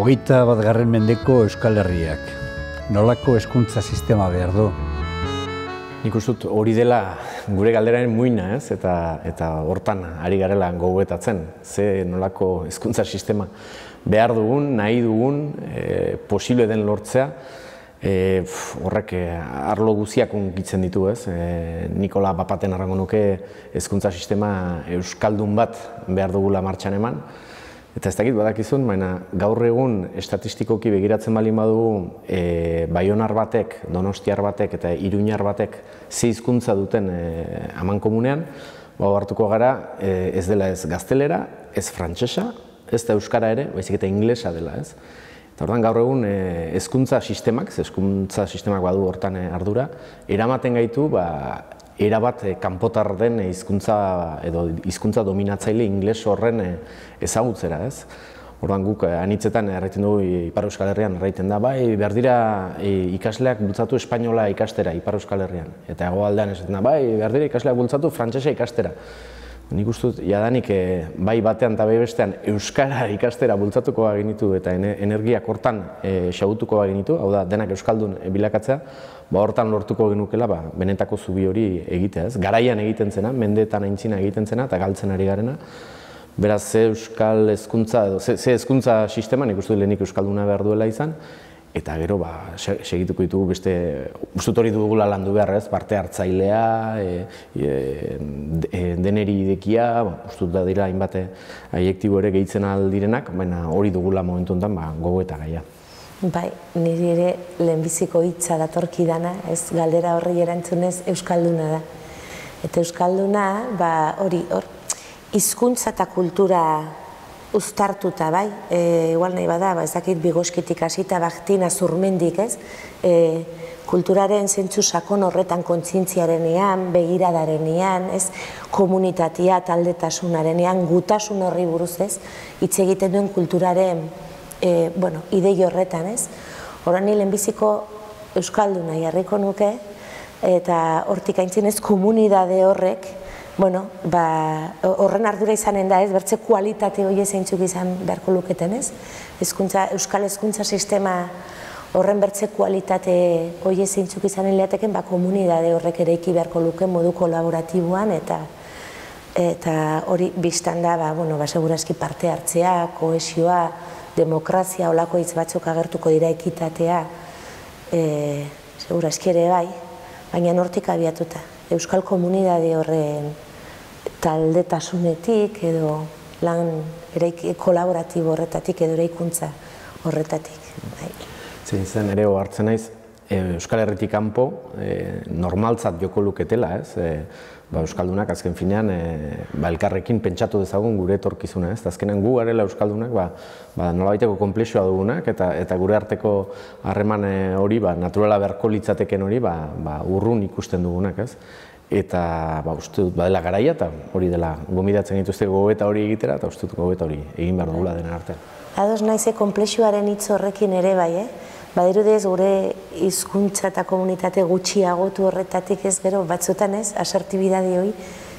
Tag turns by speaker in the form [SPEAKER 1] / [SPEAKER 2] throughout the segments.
[SPEAKER 1] Hogeita bat garren mendeko Euskal Herriak. Nolako hezkuntza sistema behar du?
[SPEAKER 2] Nik uste hori dela gure galderaren muina, ez? Eta, eta hortan ari garela gogoetatzen. Ze nolako hezkuntza sistema behar dugun, nahi dugun, e, posible den lortzea. E, horrek e, arlo guziak unkitzen ditu, ez? E, Nikola Bapaten arrango nuke hezkuntza sistema euskaldun bat behar dugula martxan eman. Eta ez dakit badakizun, baina gaur egun estatistikoki begiratzen bali badu e, baionar batek, donostiar batek eta iruñar batek ze hizkuntza duten e, aman komunean, ba, hartuko gara e, ez dela ez gaztelera, ez frantsesa, ez da euskara ere, baizik eta inglesa dela, ez? Eta ordan gaur egun e, hezkuntza sistemak, hezkuntza sistemak badu hortan e, ardura, eramaten gaitu ba, erabat e, kanpotar den hizkuntza edo hizkuntza dominatzaile ingles horren e, ezagutzera, ez? Orduan guk eh, anitzetan erraiten dugu Ipar Euskal Herrian erraiten da, bai, behar dira ikasleak bultzatu espainola ikastera Ipar Euskal Herrian. Eta hegoaldean esaten da, bai, behar dira ikasleak bultzatu frantsesa ikastera. Nik uste dut, jadanik bai batean eta bai bestean Euskara ikastera bultzatuko genitu eta energia hortan e, xagutuko genitu, hau da, denak Euskaldun bilakatzea, ba hortan lortuko genukela ba, benetako zubi hori egitea, ez? Garaian egiten zena, mendeetan aintzina egiten zena eta galtzen ari garena. Beraz, ze euskal hezkuntza edo ze, ze hezkuntza sistema nik uste lehenik euskalduna behar duela izan eta gero ba segituko ditugu beste ustut hori dugula landu behar, ez? Parte hartzailea, e, e, e, deneri idekia, ba, ustut da dira hainbat aiektibo ere gehitzen aldirenak, baina hori dugula momentu honetan ba gogo eta gaia.
[SPEAKER 3] Bai, niri ere lehenbiziko hitza datorki dana, ez galdera horri erantzunez Euskalduna da. Eta Euskalduna, ba, hori, hor, hizkuntza eta kultura uztartuta, bai, e, igual nahi bada, ba, ez dakit bigoskitik hasita baktina zurmendik, ez, e, kulturaren zentzu sakon horretan kontzintziarenean, begiradarenean, ez, komunitatea, taldetasunarenean, gutasun horri buruz, ez, hitz egiten duen kulturaren e, bueno, idei horretan, ez? Horan ni lehenbiziko Euskalduna jarriko nuke, eta hortik aintzinez komunidade horrek, bueno, ba, horren ardura izanen da, ez? Bertze kualitate hori zeintzuk izan beharko luketen, ez? Ezkuntza, Euskal Hezkuntza Sistema horren bertze kualitate hori zeintzuk izanen lehateken, ba, komunidade horrek ere iki beharko luke modu kolaboratiboan, eta eta hori biztan da, ba, bueno, ba, segurazki parte hartzea, kohesioa, demokrazia olako hitz batzuk agertuko dira ekitatea, e, segura eskere bai, baina nortik abiatuta. Euskal komunidade horren taldetasunetik edo lan ere kolaboratibo horretatik edo eraikuntza horretatik. Bai.
[SPEAKER 2] Zein zen ere hartzen naiz, Euskal Herritik kanpo e, normaltzat joko luketela, ez? E, ba, Euskaldunak azken finean e, ba, elkarrekin pentsatu dezagun gure etorkizuna, ez? Azkenean gu garela Euskaldunak ba, ba, nolabaiteko komplexua dugunak eta eta gure arteko harreman hori ba, naturala beharko litzateken hori ba, ba, urrun ikusten dugunak, ez? Eta ba, uste dut badela garaia eta hori dela gomidatzen dituzte gogeta hori egitera eta uste dut gogeta hori egin behar dugula dena artean.
[SPEAKER 3] Ados naize komplexuaren hitz horrekin ere bai, eh? Badirudez gure hizkuntza eta komunitate gutxiagotu horretatik ez gero batzutan ez, asertibidade hori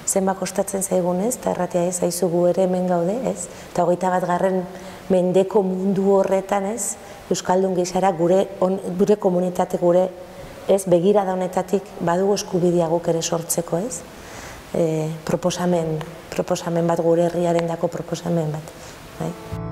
[SPEAKER 3] zenba kostatzen zaigun ez, eta erratia ez, haizu gu ere hemen gaude ez, eta hogeita bat garren mendeko mundu horretan ez, Euskaldun gizara gure, on, gure komunitate gure ez, begira da honetatik badugu eskubidea guk ere sortzeko ez, e, proposamen, proposamen bat gure herriaren dako proposamen bat. Bai?